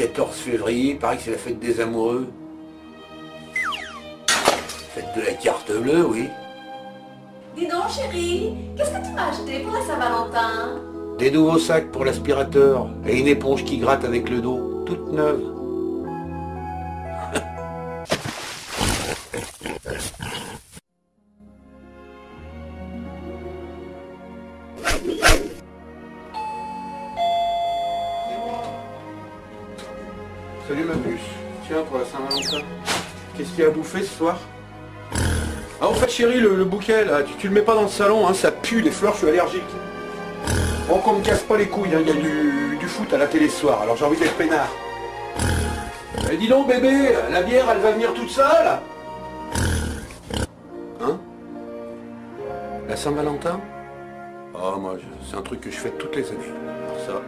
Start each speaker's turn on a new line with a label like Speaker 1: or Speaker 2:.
Speaker 1: 14 février, pareil que c'est la fête des amoureux. Fête de la carte bleue, oui.
Speaker 2: Dis donc, chérie, qu'est-ce que tu m'as acheté pour la Saint-Valentin?
Speaker 1: Des nouveaux sacs pour l'aspirateur et une éponge qui gratte avec le dos, toute neuve. Salut ma puce. Tiens, pour la Saint-Valentin. Qu'est-ce qu'il y a à bouffer ce soir? Ah, en fait, chérie, le, bouquet, là, tu, le mets pas dans le salon, hein, ça pue, les fleurs, je suis allergique. Bon, qu'on me casse pas les couilles, hein, il y a du, foot à la télé ce soir, alors j'ai envie d'être peinard. Eh, dis donc, bébé, la bière, elle va venir toute seule? Hein? La Saint-Valentin? Oh, moi, c'est un truc que je fais toutes les années. Ça...